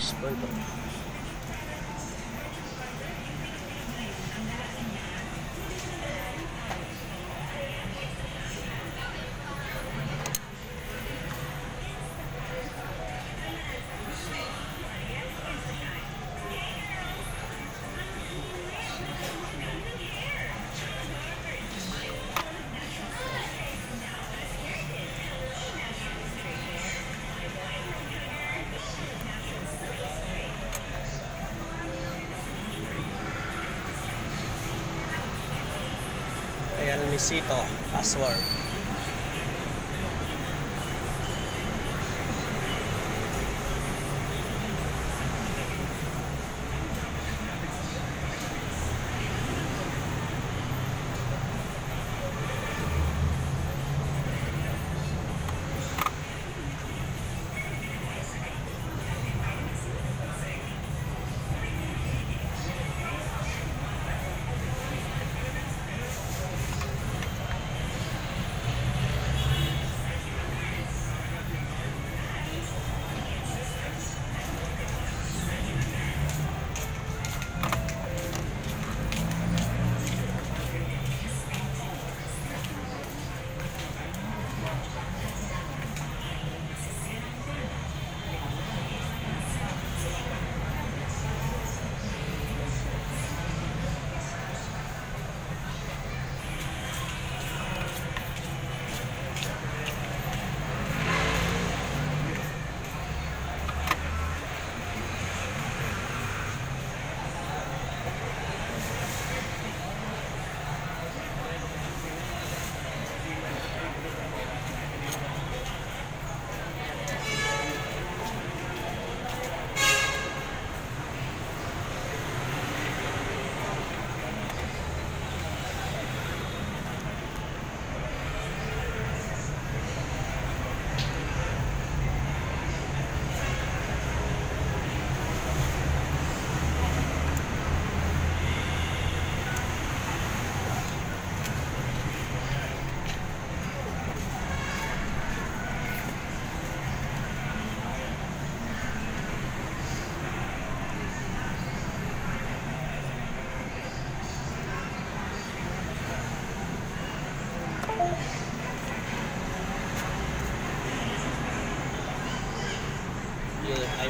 Спасибо. Ayan, Misito. Password.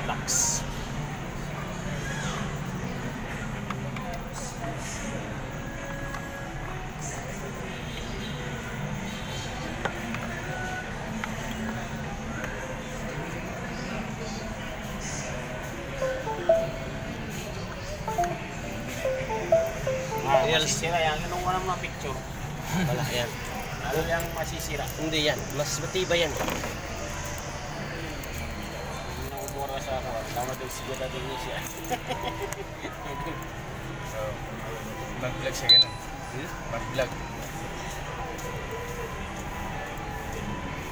Yung iBox. Ah, Real- masisira yan. Anong walang mga picture? Wala, yan. Ano yung masisira? Hindi yan. Mas matibay yan. Nakubura sa ako. Tama din siya dati niya siya. So, mag-vlog siya ganun. Hmm? Mag-vlog.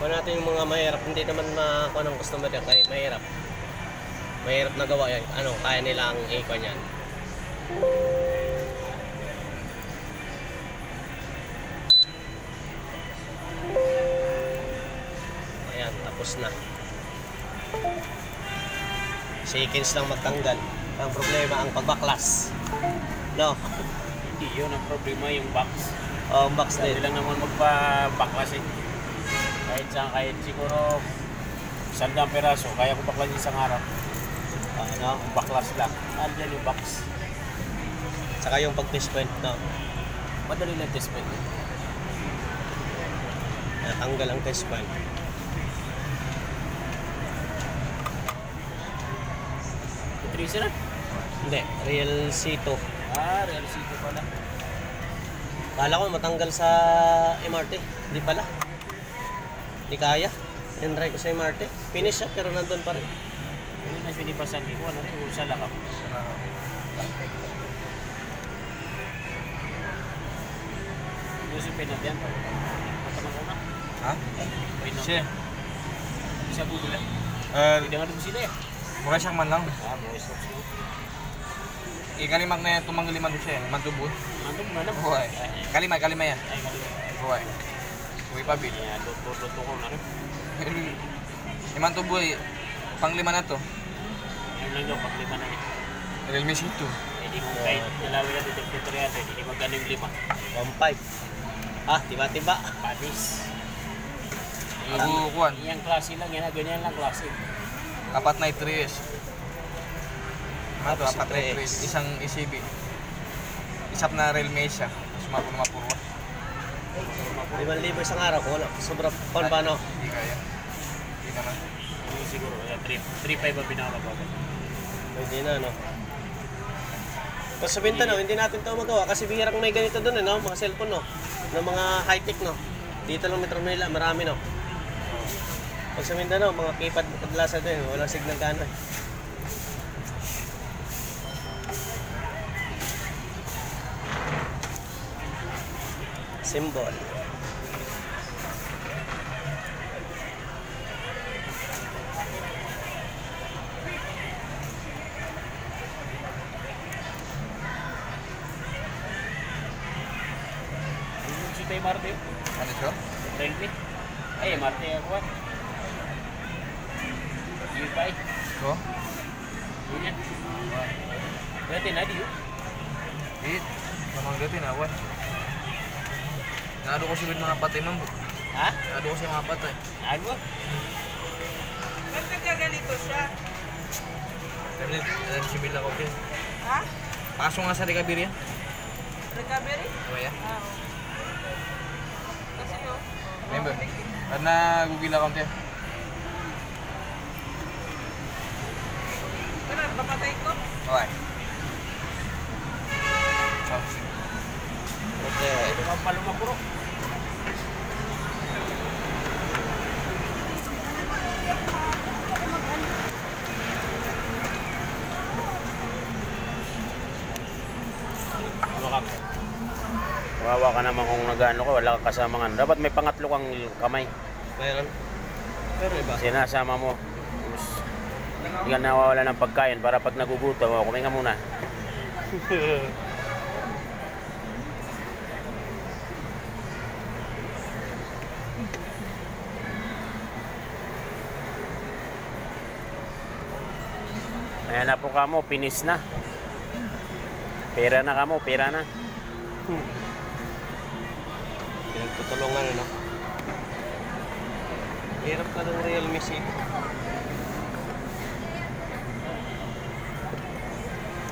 Kung natin yung mga mahirap, hindi naman makuha ng customer yan. Kaya mahirap. Mahirap na gawa yan. Ano, kaya nilang ikon yan. Ayan, tapos na. Seconds lang magtanggal. Ang problema, ang pagbaklas. No? Hindi yun ang problema yung box. Oh, box din. lang naman magpa-backlash eh. Kahit saan, kahit siguro sandang peraso, kaya ko baklas isang araw. Ano? Backlash lang. Andyan yung box. Saka yung point, no? Madali lang test point. Natanggal ang test point. Tracer na? Hindi, real C2. Ah, real city pala. Kala ko matanggal sa MRT. Hindi pala. Hindi kaya. Tinry ko sa MRT. Finish siya pero nandun pa rin. Ano na pinipasan ko, ano rin, sa lakap. Gusto pinatyan pa. Matama ko na. Ha? Pinat. Siya. Siya bubula. Uh, Hindi nga sila eh. Mura siyang man lang. Ah, boys. Ikalimak na yan, tumang lima doon siya. Limang tubo. Ano mo na? Buhay. Kalima, kalima yan. Ay, kalimutan. Buhay. Buhay pa, bil. Yan, luto-luto ko na rin. Limang tubo, eh. Pang lima na to. Yung lang yun pag lima na eh. Realme C2. Eh di mo kahit dalawin natin yung 300, hindi magkano yung lima. 1.5. Ah, tiba-tiba. Panis. Ako, kuwan. Yung klase lang yan, ah, ganyan lang klase. Apat na 3S. Ano to, Tapos apat na 3S. 3S. Isang ECB. Isap na Realme siya. Tapos mapuro mapuro. 5,000 isang araw ko. Wala. Sobra. Paano ba, no? Hindi kaya. Hindi naman. Yung siguro, 3.5 ang pinakababa. Pwede na, no? Tapos sa Mindanao, hindi natin ito magawa kasi bihirang may ganito doon, eh, no? Mga cellphone, no? Ng mga high-tech, no? Dito lang Metro Manila, marami, no? Pag sa Mindanao, mga keypad kadalasan din, walang signal eh. Symbol. Ano siya? Realme. Ay, Marte ako ah. Yupay. Ko? Yun yan. Dati na di yun. Eh, namang gabi na, wan. Naado ko si mga patay mong. Ha? Naado ko si mga patay. Ano? Ba't nagkaganito siya? Dahil dahil si Bila ko din. Ha? Paso nga sa recovery yan. Recovery? Ano ya? Ah, oo. Kasi yun. Member. At na Google account yan. Ganun, papatay ko. Okay. Oh, sige. Okay. Ito ka pa lumapuro. Ano ka? Wawa ka naman kung nag-ano ka, wala ka kasama nga. Dapat may pangatlo kang kamay. Mayroon. Pero iba. Sinasama mo. Tapos, Hindi ka nawawala ng pagkain para pag nagugutom, oh, kumain ka muna. Ayan na po ka mo, pinis na. Pera na ka mo, pera na. Pinagtutulungan, ano? Hirap ka ng Realme C.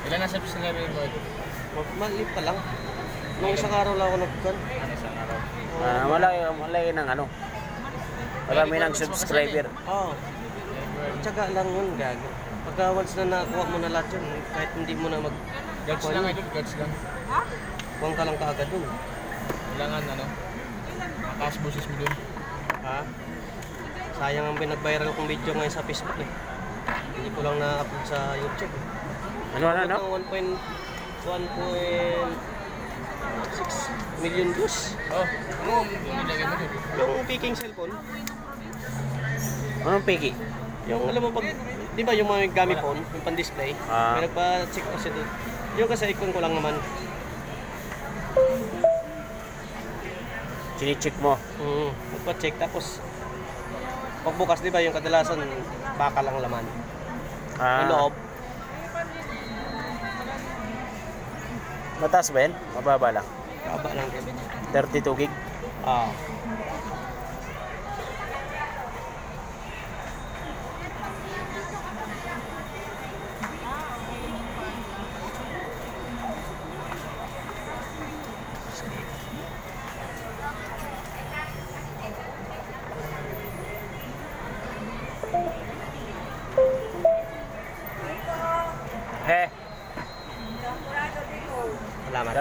Ilan na subscriber mo? Ma- Maliit pa lang. Nung isang araw lang ako nagkan. Ano isang araw? Ah, malaki, malaki ng ano. Marami ng subscriber. Oo. Oh. Tsaga lang yun, gago. Pagka once na nakuha mo na lahat yun, kahit hindi mo na mag... Guards lang idol, guards lang. Huwag ka lang kaagad dun. Kailangan ano? Cash boses mo dun. Ha? Sayang ang pinag-viral kong video ngayon sa Facebook eh. Hindi ko lang na-upload sa YouTube. eh. Ano, ano, ano? Ng 1.1.6 million views. Oh, ano yung nilagay mo dun? Yung peaking cellphone, Anong piki? yung alam mo pag, di ba yung mga gamit phone, yung pan-display, Ah. may nagpa-check kasi doon. Yung kasi icon ko lang naman. Chinicheck mo. Mm, nagpa-check tapos pagbukas di ba yung kadalasan baka lang laman. Yung Ah, loob, mataas ba yan? Mababa lang. kaba lang din. 32 gig. Ah.